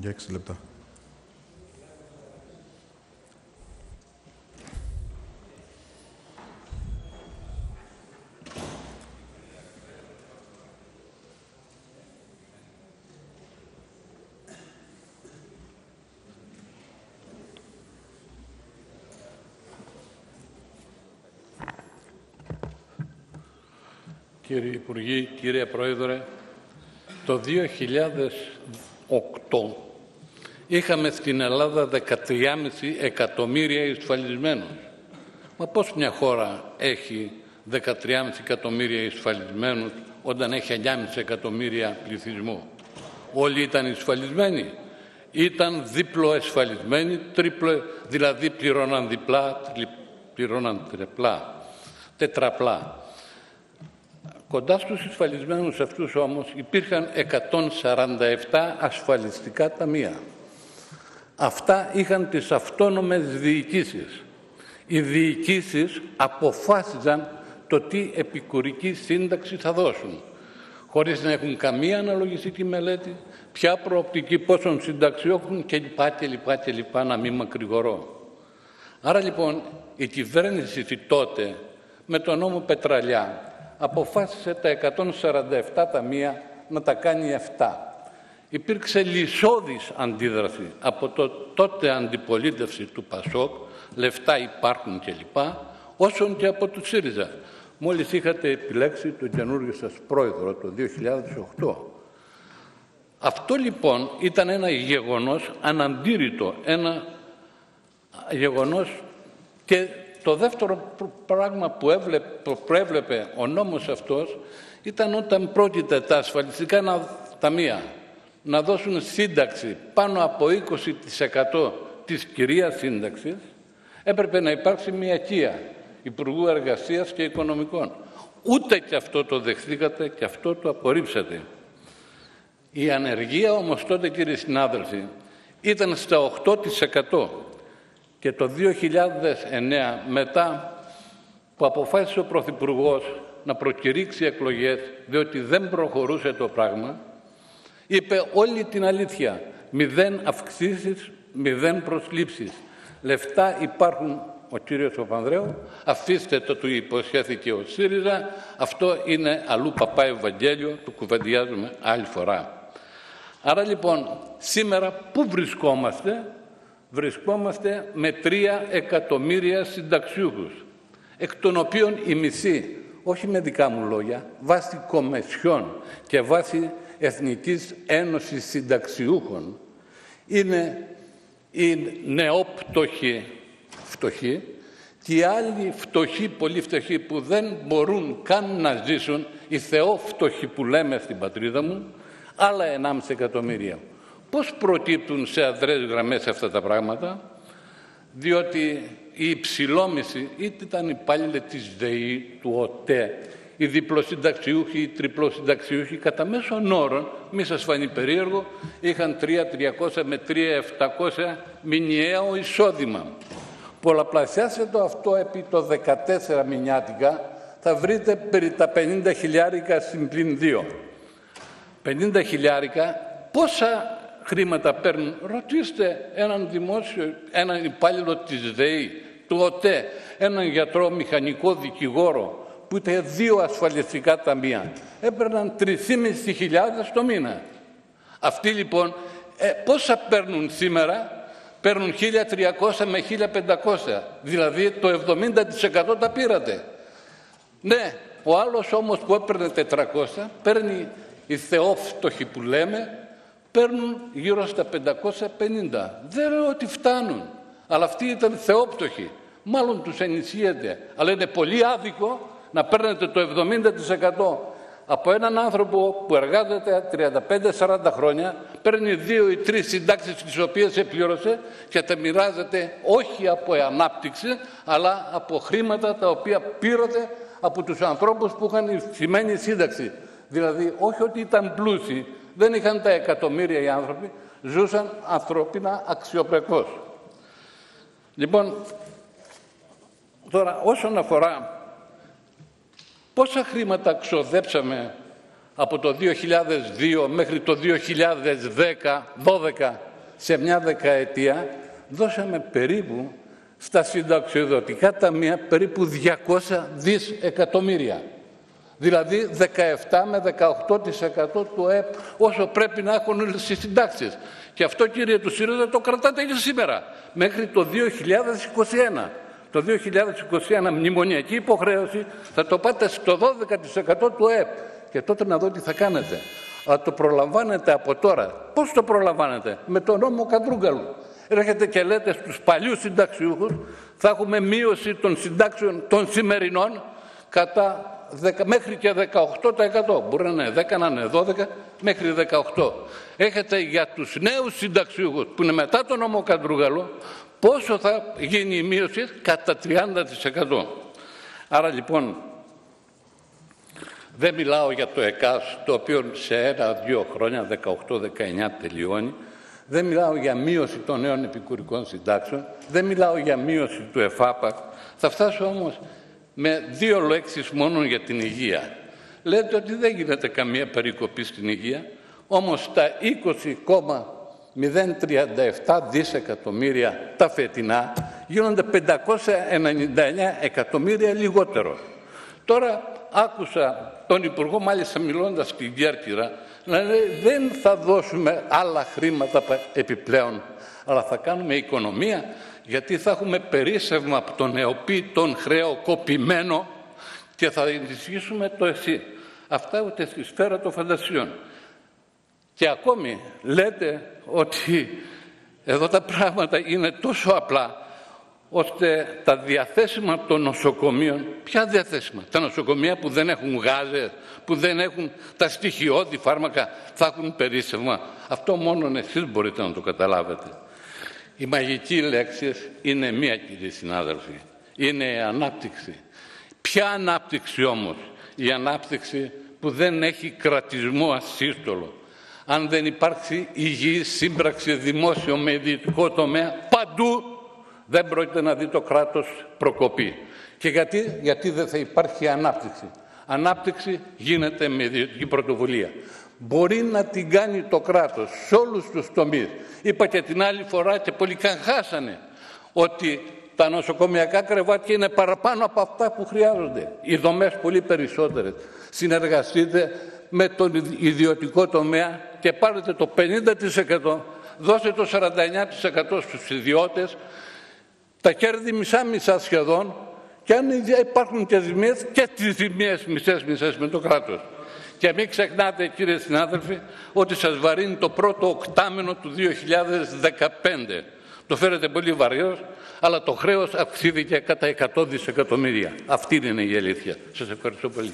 Για έξι λεπτά. Κύριε Υπουργή, κύριε Πρόεδρε, το 2008 είχαμε στην Ελλάδα 13,5 εκατομμύρια εισφαλισμένους. Μα πώς μια χώρα έχει 13,5 εκατομμύρια εισφαλισμένους όταν έχει 9,5 εκατομμύρια πληθυσμό. Όλοι ήταν εισφαλισμένοι. Ήταν δίπλο εσφαλισμένοι, τρίπλο, δηλαδή πληρώναν διπλά, πληρώναν τριπλά, τετραπλά. Κοντά στους ασφαλισμένους αυτούς όμως υπήρχαν 147 ασφαλιστικά ταμεία. Αυτά είχαν τις αυτόνομες διοικήσεις. Οι διοικήσεις αποφάσιζαν το τι επικουρική σύνταξη θα δώσουν, χωρίς να έχουν καμία αναλογιστική μελέτη, ποια προοπτική πόσων συνταξιόχων κλπ. κλπ, κλπ να μην μακρηγορώ. Άρα λοιπόν η κυβέρνηση τότε με τον νόμο Πετραλιά αποφάσισε τα 147 ταμεία να τα κάνει 7. Υπήρξε λυσόδης αντίδραση από το τότε αντιπολίτευση του ΠΑΣΟΚ, λεφτά υπάρχουν κλπ, όσον και από του ΣΥΡΙΖΑ. Μόλις είχατε επιλέξει τον καινούργιο σας πρόεδρο το 2008. Αυτό λοιπόν ήταν ένα γεγονός αναντήρητο, ένα γεγονός και το δεύτερο πράγμα που, έβλεπε, που προέβλεπε ο νόμος αυτός ήταν όταν πρόκειται τα ασφαλιστικά ταμεία να δώσουν σύνταξη πάνω από 20% της κυρίας σύνταξης, έπρεπε να υπάρξει μια κία Υπουργού Εργασίας και Οικονομικών. Ούτε και αυτό το δεχθήκατε και αυτό το απορρίψατε. Η ανεργία όμως τότε κύριε συνάδελφοι ήταν στα 8% και το 2009 μετά που αποφάσισε ο Πρωθυπουργός να προκηρύξει εκλογές διότι δεν προχωρούσε το πράγμα είπε όλη την αλήθεια. Μηδέν αυξήσεις, μηδέν προσλήψεις. Λεφτά υπάρχουν ο κύριος Παπανδρέου, αφήστε το του υποσχέθηκε ο ΣΥΡΙΖΑ, αυτό είναι αλλού παπά Ευαγγέλιο, το κουβεντιάζουμε άλλη φορά. Άρα λοιπόν, σήμερα πού βρισκόμαστε, βρισκόμαστε με τρία εκατομμύρια συνταξιούχους, εκ των οποίων η μισή, όχι με δικά μου λόγια, βάσει κομεσιών και βάσει Εθνικής Ένωσης Συνταξιούχων, είναι οι νεόπτωχοι φτωχοί και οι άλλοι φτωχοί, πολύ φτωχοί που δεν μπορούν καν να ζήσουν, οι θεόφτωχοι που λέμε στην πατρίδα μου, άλλα 1,5 εκατομμύρια. Πώς προκύπτουν σε αδρές γραμμές αυτά τα πράγματα, διότι η υψηλόμηση είτε ήταν υπάλληλοι της ΔΕΗ, του ΟΤΕ, οι διπλοσυνταξιούχοι, οι τριπλοσυνταξιούχοι, κατά μέσον όρων, μη σας φανεί περίεργο, είχαν 3.300 με 3.700 μηνιαίο εισόδημα. Πολλαπλασιάστε το αυτό επί το 14 μηνιάτικα, θα βρείτε περί τα 50 χιλιάρικα συμπλήν 2. 50 χιλιάρικα, πόσα χρήματα παίρνουν; Ρωτήστε έναν δημόσιο, έναν υπάλληλο της ΔΕΗ, του ΟΤΕ, έναν γιατρό, μηχανικό, δικηγόρο, που ήταν δύο ασφαλιστικά ταμεία. Έπαιρναν 3.500 το μήνα. Αυτοί λοιπόν, ε, πόσα παίρνουν σήμερα, παίρνουν 1.300 με 1.500. Δηλαδή το 70% τα πήρατε. Ναι, ο άλλος όμως που έπαιρνε 400, παίρνει οι θεόφτωχοι που λέμε, παίρνουν γύρω στα 550. Δεν λέω ότι φτάνουν, αλλά αυτοί ήταν θεόπτωχοι. Μάλλον τους ενισχύεται. Αλλά είναι πολύ άδικο να παίρνετε το 70% από έναν άνθρωπο που εργάζεται 35-40 χρόνια, παίρνει δύο ή τρεις συντάξεις τις οποίες επλήρωσε και τα μοιράζεται όχι από ανάπτυξη, αλλά από χρήματα τα οποία πήρατε από τους ανθρώπους που είχαν σημαίνει σύνταξη. Δηλαδή, όχι ότι ήταν πλούσιοι, δεν είχαν τα εκατομμύρια οι άνθρωποι, ζούσαν ανθρώπινα αξιοπρεπώς. Λοιπόν, τώρα όσον αφορά πόσα χρήματα ξοδέψαμε από το 2002 μέχρι το 2010-12 σε μια δεκαετία δώσαμε περίπου στα συνταξιοδοτικά ταμεία περίπου 200 δις εκατομμύρια. Δηλαδή 17 με 18% του ΕΠ όσο πρέπει να έχουν στις συντάξεις. Και αυτό κύριε του ΣΥΡΙΖΑ το κρατάτε και σήμερα μέχρι το 2021. Το 2021 μνημονιακή υποχρέωση θα το πάτε στο 12% του ΕΠ. Και τότε να δω τι θα κάνετε. Αλλά το προλαμβάνετε από τώρα. Πώς το προλαμβάνετε; Με τον νόμο Καντρούγκαλου. Έρχεται και λέτε στους παλιούς συνταξιούχους θα έχουμε μείωση των συντάξεων των σημερινών κατά μέχρι και 18%. Μπορεί να είναι 10, να είναι 12, μέχρι 18. Έχετε για τους νέους συνταξιούχους που είναι μετά τον νόμο Καντρούγαλο πόσο θα γίνει η μείωση κατά 30%. Άρα λοιπόν δεν μιλάω για το ΕΚΑΣ το οποίο σε ένα-δύο χρόνια, 18-19 τελειώνει. Δεν μιλάω για μείωση των νέων επικουρικών συντάξεων. Δεν μιλάω για μείωση του ΕΦΑΠΑ. Θα φτάσω όμως με δύο λέξεις μόνο για την υγεία. Λέτε ότι δεν γίνεται καμία περικοπή στην υγεία, όμως τα 20,037 δισεκατομμύρια τα φετινά γίνονται 599 εκατομμύρια λιγότερο. Τώρα άκουσα τον Υπουργό μάλιστα μιλώντας στην Κέρκυρα να λέει δεν θα δώσουμε άλλα χρήματα επιπλέον αλλά θα κάνουμε οικονομία γιατί θα έχουμε περίσσευμα από τον ΕΟΠΗ τον χρεοκοπημένο και θα ενισχύσουμε το ΕΣΥ. Αυτά ούτε στη σφαίρα των φαντασιών. Και ακόμη λέτε ότι εδώ τα πράγματα είναι τόσο απλά ώστε τα διαθέσιμα των νοσοκομείων, ποια διαθέσιμα, τα νοσοκομεία που δεν έχουν γάζες, που δεν έχουν τα στοιχειώδη φάρμακα, θα έχουν περίσσευμα. Αυτό μόνο εσείς μπορείτε να το καταλάβετε. Η μαγική λέξη είναι μία κύριε συνάδελφοι. Είναι η ανάπτυξη. Ποια ανάπτυξη όμως; Η ανάπτυξη που δεν έχει κρατισμό ασύστολο. Αν δεν υπάρξει υγιή σύμπραξη δημόσιο με ιδιωτικό τομέα, παντού δεν πρόκειται να δει το κράτος προκοπή. Και γιατί, γιατί δεν θα υπάρχει ανάπτυξη. Ανάπτυξη γίνεται με ιδιωτική πρωτοβουλία μπορεί να την κάνει το κράτος σε όλους τους τομείς. Είπα και την άλλη φορά και πολλοί χάσανε ότι τα νοσοκομιακά κρεβάτια είναι παραπάνω από αυτά που χρειάζονται. Οι δομές πολύ περισσότερες. Συνεργαστείτε με τον ιδιωτικό τομέα και πάρετε το 50%, δώστε το 49% στους ιδιώτες, τα κέρδη μισά-μισά σχεδόν και αν υπάρχουν και ζημίες και τις ζημίες μισές-μισές με το κράτος. Και μην ξεχνάτε κύριε συνάδελφοι ότι σας βαρύνει το πρώτο οκτάμενο του 2015. Το φέρετε πολύ βαριός, αλλά το χρέος αυξήθηκε κατά 100 δισεκατομμύρια. Αυτή είναι η αλήθεια. Σας ευχαριστώ πολύ.